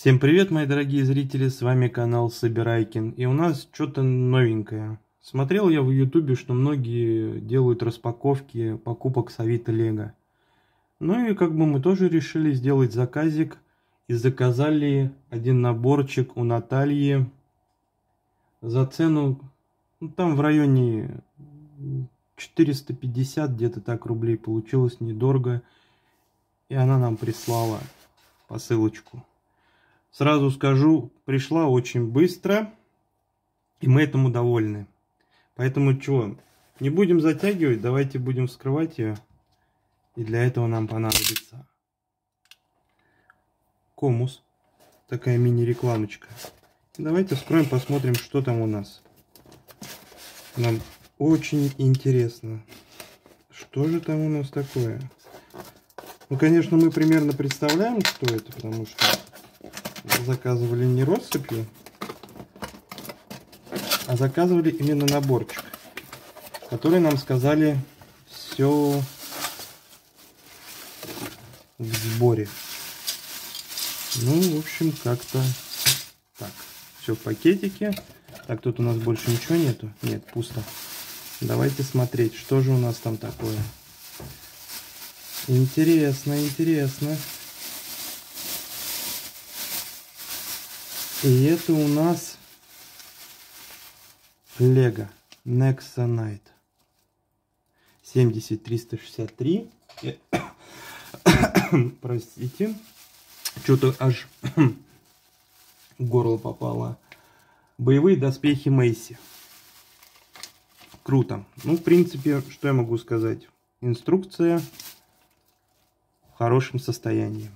Всем привет, мои дорогие зрители, с вами канал Собирайкин, и у нас что-то новенькое. Смотрел я в ютубе, что многие делают распаковки покупок с Авито Лего. Ну и как бы мы тоже решили сделать заказик, и заказали один наборчик у Натальи за цену, ну, там в районе 450 где-то так рублей получилось недорого. И она нам прислала посылочку. Сразу скажу, пришла очень быстро, и мы этому довольны. Поэтому что, не будем затягивать, давайте будем вскрывать ее. И для этого нам понадобится комус, такая мини-рекламочка. Давайте вскроем, посмотрим, что там у нас. Нам очень интересно, что же там у нас такое. Ну, конечно, мы примерно представляем, что это, потому что заказывали не россыпью, а заказывали именно наборчик, который нам сказали все в сборе. Ну, в общем, как-то так. Все в пакетике. Так, тут у нас больше ничего нету. Нет, пусто. Давайте смотреть, что же у нас там такое. Интересно, интересно. И это у нас Nexa Night 70363. Простите. Что-то аж горло попало. Боевые доспехи Мейси. Круто. Ну, в принципе, что я могу сказать? Инструкция в хорошем состоянии.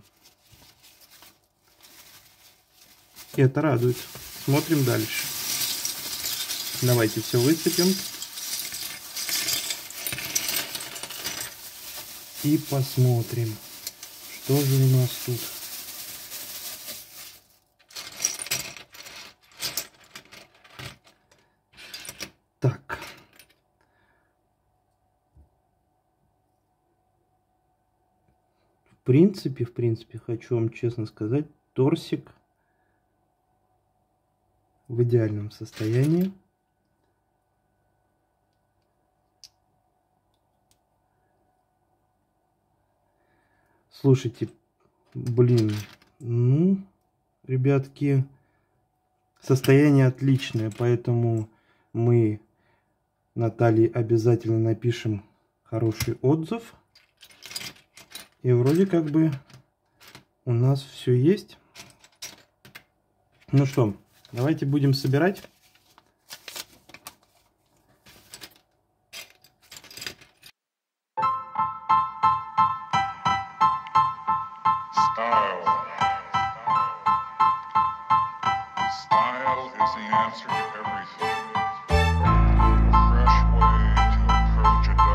Это радует. Смотрим дальше. Давайте все высыпем. И посмотрим, что же у нас тут. Так. В принципе, в принципе, хочу вам честно сказать, торсик в идеальном состоянии. Слушайте, блин, ну, ребятки, состояние отличное, поэтому мы Наталье обязательно напишем хороший отзыв. И вроде как бы у нас все есть. Ну что, давайте будем собирать.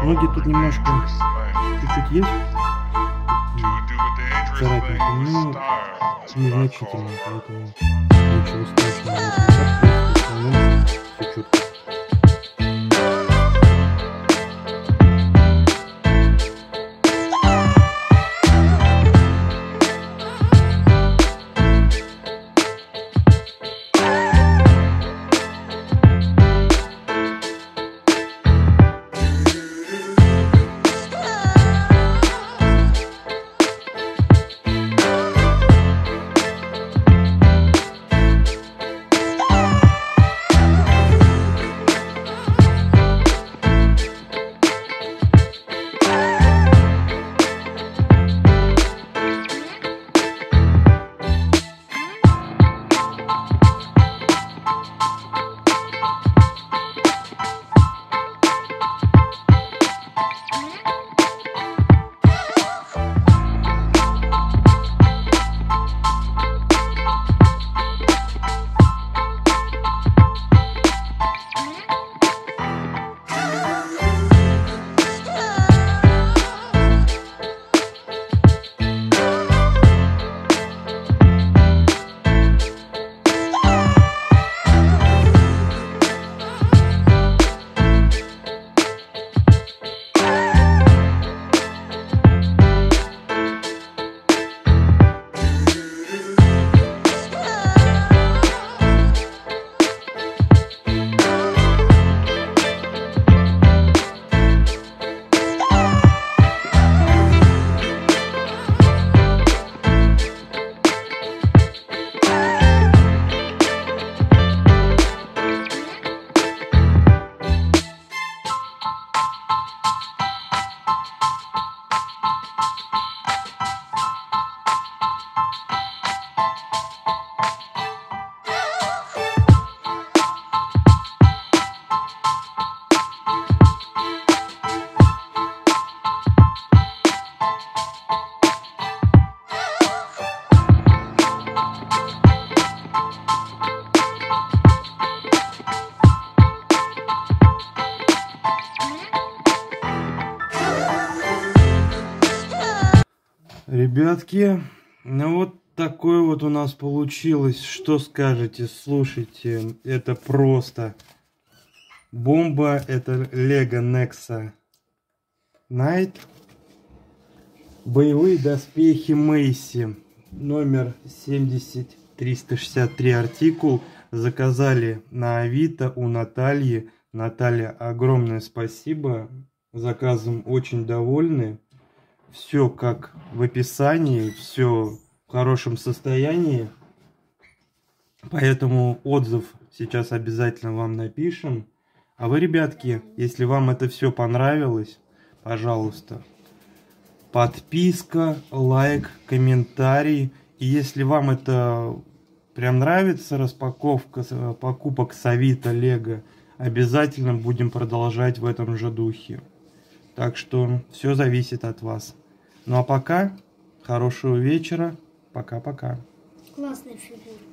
Ноги тут немножко чуть-чуть есть. Царапинки, ну, незначительные, поэтому ничего страшного. Все четко. Ребятки. Ну вот такое вот у нас получилось. Что скажете? Слушайте, это просто бомба. Это Lego Nexa Knight. Боевые доспехи Мейси. Номер 70363 артикул. Заказали на Авито у Натальи. Наталья, огромное спасибо. Заказом очень довольны. Все как в описании, все в хорошем состоянии. Поэтому отзыв сейчас обязательно вам напишем. А вы, ребятки, если вам это все понравилось, пожалуйста, подписка, лайк, комментарий. И если вам это прям нравится, распаковка покупок с Авито, Лего, обязательно будем продолжать в этом же духе. Так что все зависит от вас. Ну а пока, хорошего вечера. Пока-пока. Классная фигура.